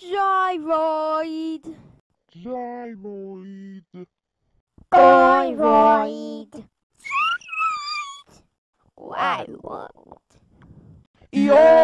Gyroid. Gyroid. I want. Yo!